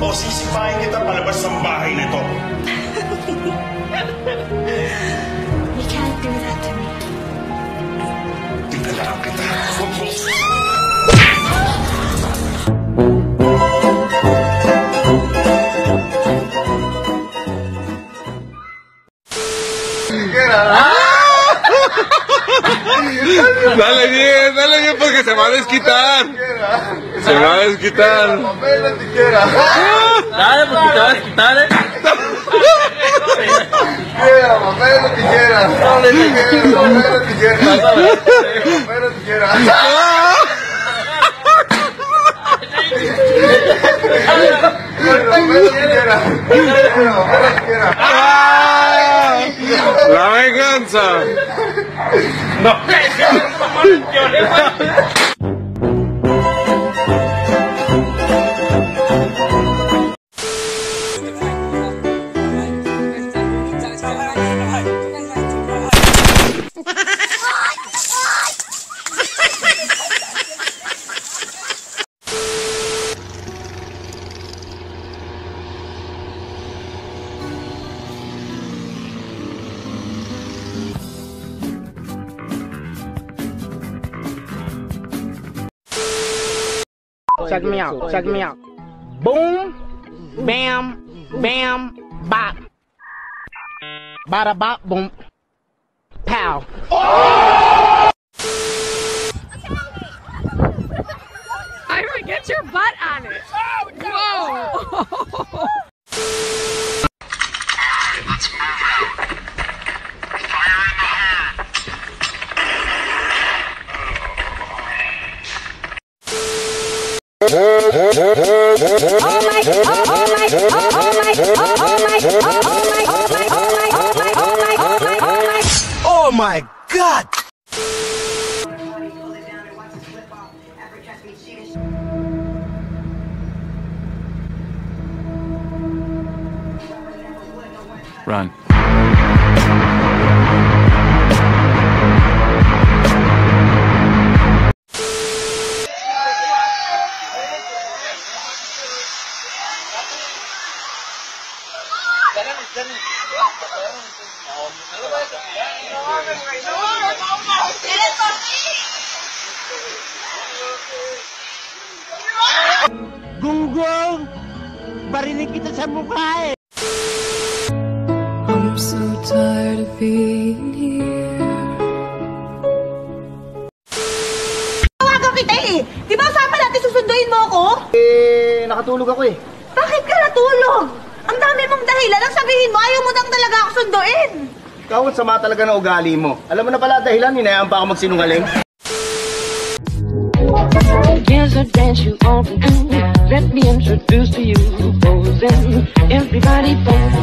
o sisipahin kita palabas ng bahay na ito. You can't do that to me. Kita. Dale bien, dale bien porque se va a desquitar. Se va a desquitar. Papel o tijera. Dale, porque te vas a quitar, eh. Tijera, papel o tijera. Papel o tijera. Papel o tijera. Papel o tijera. La venganza. Check me out. Check me out. Boom, bam, bam, bop. Bada bop, boom. Pow. Oh! Ira, get your butt on it. Whoa. Oh my God! Run. Gunggong! Barinig kita sa mukha eh! I'm so tired of being here. Tawagan kita eh! Di ba usapan natin susunduin mo ako? Eh, nakatulog ako eh. Bakit ka natulog? Dahilan. Ang sabihin mo, ayaw mo lang talaga ako sunduin. Ikaw ang sama talaga ng ugali mo. Alam mo na pala dahilan, hinayaan pa ako magsinungaling. Here's a dance you to do. Let me introduce to you. Posing, everybody pose.